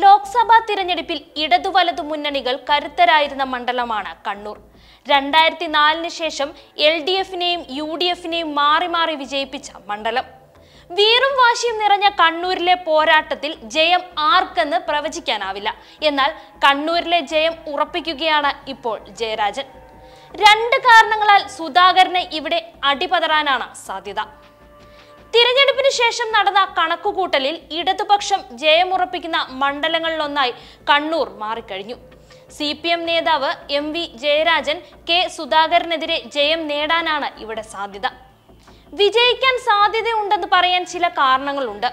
ലോക്സഭാ തിരഞ്ഞെടുപ്പിൽ ഇടതു വലതു മുന്നണികൾ കരുത്തരായിരുന്ന മണ്ഡലമാണ് കണ്ണൂർ. രണ്ടായിരത്തി നാലിന് ശേഷം എൽ ഡി എഫിനെയും യു ഡി എഫിനെയും മാറി മാറി വിജയിപ്പിച്ച മണ്ഡലം. വീറും വാശിയും നിറഞ്ഞ കണ്ണൂരിലെ പോരാട്ടത്തിൽ ജയം ആർക്കെന്ന് പ്രവചിക്കാനാവില്ല. എന്നാൽ കണ്ണൂരിലെ ജയം ഉറപ്പിക്കുകയാണ് ഇപ്പോൾ ജയരാജൻ. രണ്ട് കാരണങ്ങളാൽ സുധാകരന് ഇവിടെ അടിപതറാനാണ് സാധ്യത. തിരഞ്ഞെടുപ്പിന് ശേഷം നടന്ന കണക്കുകൂട്ടലിൽ ഇടതുപക്ഷം ജയമുറപ്പിക്കുന്ന മണ്ഡലങ്ങളിലൊന്നായി കണ്ണൂർ മാറിക്കഴിഞ്ഞു. സി പി എം നേതാവ് എം വി ജയരാജൻ കെ സുധാകരനെതിരെ ജയം നേടാനാണ് ഇവിടെ സാധ്യത. വിജയിക്കാൻ സാധ്യതയുണ്ടെന്ന് പറയാൻ ചില കാരണങ്ങളുണ്ട്.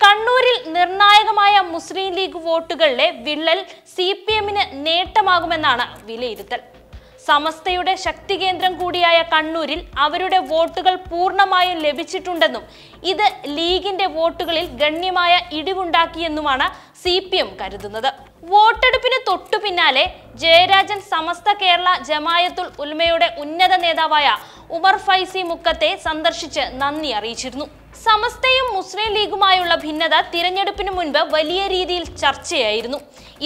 കണ്ണൂരിൽ നിർണായകമായ മുസ്ലിം ലീഗ് വോട്ടുകളിലെ വിള്ളൽ സി പി എമ്മിന് നേട്ടമാകുമെന്നാണ് വിലയിരുത്തൽ. സമസ്തയുടെ ശക്തി കേന്ദ്രം കൂടിയായ കണ്ണൂരിൽ അവരുടെ വോട്ടുകൾ പൂർണമായും ലഭിച്ചിട്ടുണ്ടെന്നും ഇത് ലീഗിന്റെ വോട്ടുകളിൽ ഗണ്യമായ ഇടിവുണ്ടാക്കിയെന്നുമാണ് സി പി എം കരുതുന്നത്. വോട്ടെടുപ്പിന് തൊട്ടു പിന്നാലെ ജയരാജൻ സമസ്ത കേരള ജമായത്തുൽ ഉൽമയുടെ ഉന്നത നേതാവായ ഉമർ ഫൈസി മുക്കത്തെ സന്ദർശിച്ച് നന്ദി അറിയിച്ചിരുന്നു. സമസ്തയും മുസ്ലിം ലീഗുമായുള്ള ഭിന്നത തിരഞ്ഞെടുപ്പിന് മുൻപ് വലിയ രീതിയിൽ ചർച്ചയായിരുന്നു.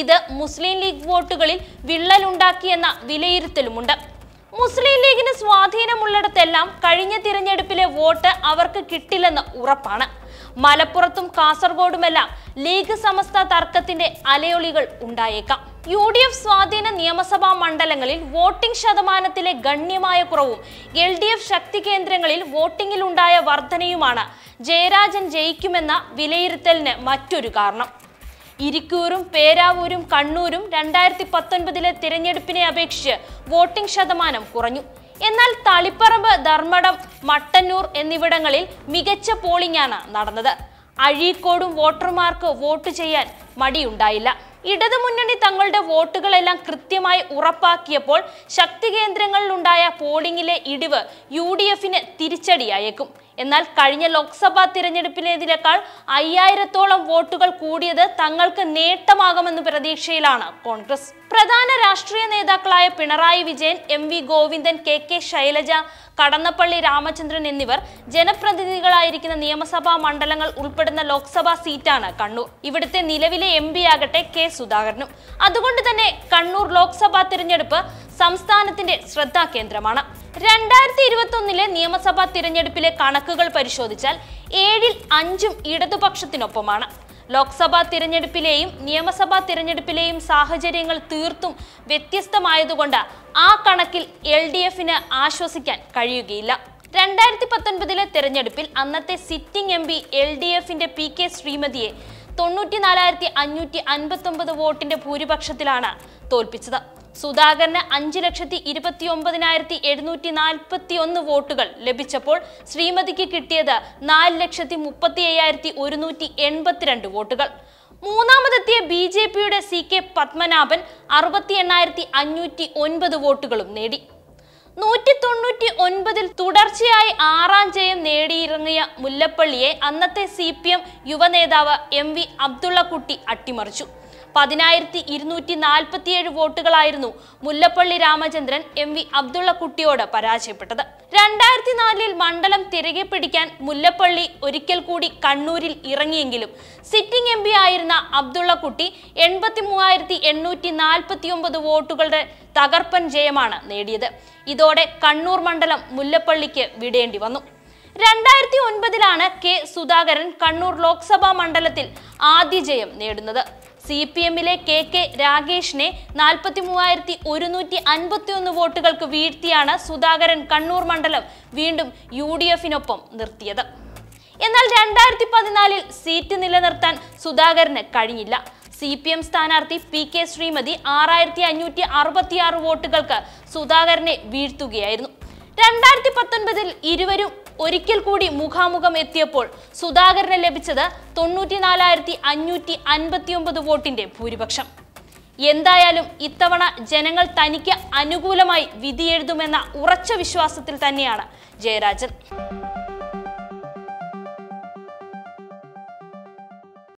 ഇത് മുസ്ലിം ലീഗ് വോട്ടുകളിൽ വിള്ളലുണ്ടാക്കിയെന്ന വിലയിരുത്തലുമുണ്ട്. മുസ്ലിം ലീഗിന് സ്വാധീനമുള്ളിടത്തെല്ലാം കഴിഞ്ഞ തിരഞ്ഞെടുപ്പിലെ വോട്ട് അവർക്ക് കിട്ടില്ലെന്ന് ഉറപ്പാണ്. മലപ്പുറത്തും കാസർഗോഡുമെല്ലാം ലീഗ് സമസ്ത തർക്കത്തിന്റെ അലയൊളികൾ ഉണ്ടായേക്കാം. യു ഡി എഫ് സ്വാധീന നിയമസഭാ മണ്ഡലങ്ങളിൽ വോട്ടിംഗ് ശതമാനത്തിലെ ഗണ്യമായ കുറവും എൽ ഡി എഫ് ശക്തി കേന്ദ്രങ്ങളിൽ വോട്ടിംഗിലുണ്ടായ വർധനയുമാണ്. ജയരാജൻ ജയിക്കുമെന്ന വിലയിരുത്തലിന് മറ്റൊരു കാരണം. ഇരിക്കൂറും പേരാവൂരും കണ്ണൂരും രണ്ടായിരത്തി പത്തൊൻപതിലെ തിരഞ്ഞെടുപ്പിനെ അപേക്ഷിച്ച് വോട്ടിംഗ് ശതമാനം കുറഞ്ഞു. എന്നാൽ തളിപ്പറമ്പ് ധർമ്മടം മട്ടന്നൂർ എന്നിവിടങ്ങളിൽ മികച്ച പോളിംഗാണ് നടന്നത്. അഴീക്കോടും വോട്ടർമാർക്ക് വോട്ട് ചെയ്യാൻ മടിയുണ്ടായില്ല. ഇടതുമുന്നണി തങ്ങളുടെ വോട്ടുകളെല്ലാം കൃത്യമായി ഉറപ്പാക്കിയപ്പോൾ ശക്തി കേന്ദ്രങ്ങളിലുണ്ടായ പോളിംഗിലെ ഇടിവ് യു ഡി എഫിന് തിരിച്ചടിയായേക്കും. എന്നാൽ കഴിഞ്ഞ ലോക്സഭാ തിരഞ്ഞെടുപ്പിലേതിനേക്കാൾ അയ്യായിരത്തോളം വോട്ടുകൾ കൂടിയത് തങ്ങൾക്ക് നേട്ടമാകുമെന്ന പ്രതീക്ഷയിലാണ് കോൺഗ്രസ്. പ്രധാന രാഷ്ട്രീയ നേതാക്കളായ Pinarayi Vijayan M V Govindan K K Shailaja Kadannappally Ramachandran എന്നിവർ ജനപ്രതിനിധികളായിരിക്കുന്ന നിയമസഭാ മണ്ഡലങ്ങൾ ഉൾപ്പെടുന്ന ലോക്സഭാ സീറ്റാണ് കണ്ണൂർ. ഇവിടുത്തെ നിലവിലെ എം ആകട്ടെ കെ സുധാകരനും. അതുകൊണ്ട് തന്നെ കണ്ണൂർ ലോക്സഭാ തിരഞ്ഞെടുപ്പ് സംസ്ഥാനത്തിന്റെ ശ്രദ്ധാകേന്ദ്രമാണ് രണ്ടായിരത്തി ഇരുപത്തി ഒന്നിലെ നിയമസഭാ തിരഞ്ഞെടുപ്പിലെ കണക്കുകൾ പരിശോധിച്ചാൽ ഏഴിൽ അഞ്ചും ഇടതുപക്ഷത്തിനൊപ്പമാണ്. ലോക്സഭാ തിരഞ്ഞെടുപ്പിലെയും നിയമസഭാ തിരഞ്ഞെടുപ്പിലെയും സാഹചര്യങ്ങൾ തീർത്തും വ്യത്യസ്തമായതുകൊണ്ട് ആ കണക്കിൽ എൽ ഡി എഫിന് ആശ്വസിക്കാൻ കഴിയുകയില്ല. രണ്ടായിരത്തി പത്തൊൻപതിലെ തെരഞ്ഞെടുപ്പിൽ അന്നത്തെ sitting M P L D എഫിന്റെ പി കെ ശ്രീമതിയെ തൊണ്ണൂറ്റിനാലായിരത്തി അഞ്ഞൂറ്റി അൻപത്തി ഒമ്പത് വോട്ടിന്റെ ഭൂരിപക്ഷത്തിലാണ് തോൽപ്പിച്ചത്. സുധാകരന് അഞ്ച് ലക്ഷത്തി ഇരുപത്തി ഒമ്പതിനായിരത്തി എഴുന്നൂറ്റി നാൽപ്പത്തി ഒന്ന് വോട്ടുകൾ ലഭിച്ചപ്പോൾ ശ്രീമതിക്ക് കിട്ടിയത് നാല് ലക്ഷത്തി മുപ്പത്തി അയ്യായിരത്തി ഒരുന്നൂറ്റി എൺപത്തിരണ്ട് വോട്ടുകൾ. മൂന്നാമതെത്തിയ ബി ജെ പിയുടെ സി കെ പത്മനാഭൻ അറുപത്തി എണ്ണായിരത്തി അഞ്ഞൂറ്റി ഒൻപത് വോട്ടുകളും നേടി. നൂറ്റി തൊണ്ണൂറ്റി ഒൻപതിൽ തുടർച്ചയായി ആറാം ജയം നേടിയിറങ്ങിയ മുല്ലപ്പള്ളിയെ അന്നത്തെ സി പി എം യുവനേതാവ് എം വി അബ്ദുള്ളക്കുട്ടി അട്ടിമറിച്ചു. പതിനായിരത്തി ഇരുന്നൂറ്റി നാൽപ്പത്തിയേഴ് വോട്ടുകളായിരുന്നു മുല്ലപ്പള്ളി രാമചന്ദ്രൻ എം വി അബ്ദുള്ളക്കുട്ടിയോട് പരാജയപ്പെട്ടത്. രണ്ടായിരത്തി നാലിൽ മണ്ഡലം തിരികെ പിടിക്കാൻ മുല്ലപ്പള്ളി ഒരിക്കൽ കൂടി കണ്ണൂരിൽ ഇറങ്ങിയെങ്കിലും സിറ്റിംഗ് എം ആയിരുന്ന അബ്ദുള്ളക്കുട്ടി എൺപത്തി മൂവായിരത്തി എണ്ണൂറ്റി നാൽപ്പത്തി ഒമ്പത് വോട്ടുകളുടെ തകർപ്പൻ ജയമാണ് നേടിയത്. ഇതോടെ കണ്ണൂർ മണ്ഡലം മുല്ലപ്പള്ളിക്ക് വിടേണ്ടി വന്നു. രണ്ടായിരത്തി ഒൻപതിലാണ് കെ സുധാകരൻ കണ്ണൂർ ലോക്സഭാ മണ്ഡലത്തിൽ ആദ്യ ജയം നേടുന്നത്. സി പി എമ്മിലെ കെ കെ രാഗേഷിനെ നാൽപ്പത്തി മൂവായിരത്തി ഒരുന്നൂറ്റി അൻപത്തി ഒന്ന് വോട്ടുകൾക്ക് വീഴ്ത്തിയാണ് സുധാകരൻ കണ്ണൂർ മണ്ഡലം വീണ്ടും യു ഡി എഫിനൊപ്പം നിർത്തിയത്. എന്നാൽ രണ്ടായിരത്തി പതിനാലിൽ സീറ്റ് നിലനിർത്താൻ സുധാകരന് കഴിഞ്ഞില്ല. സി പി എം സ്ഥാനാർത്ഥി പി കെ ശ്രീമതി ആറായിരത്തി അഞ്ഞൂറ്റി അറുപത്തിയാറ് വോട്ടുകൾക്ക് സുധാകരനെ വീഴ്ത്തുകയായിരുന്നു. രണ്ടായിരത്തി പത്തൊൻപതിൽ ഇരുവരും ഒരിക്കൽ കൂടി മുഖാമുഖം എത്തിയപ്പോൾ സുധാകരന് ലഭിച്ചത് തൊണ്ണൂറ്റിനാലായിരത്തി അഞ്ഞൂറ്റി അൻപത്തി ഒമ്പത് വോട്ടിന്റെ ഭൂരിപക്ഷം. എന്തായാലും ഇത്തവണ ജനങ്ങൾ തനിക്ക് അനുകൂലമായി വിധിയെഴുതുമെന്ന ഉറച്ച വിശ്വാസത്തിൽ തന്നെയാണ് ജയരാജൻ.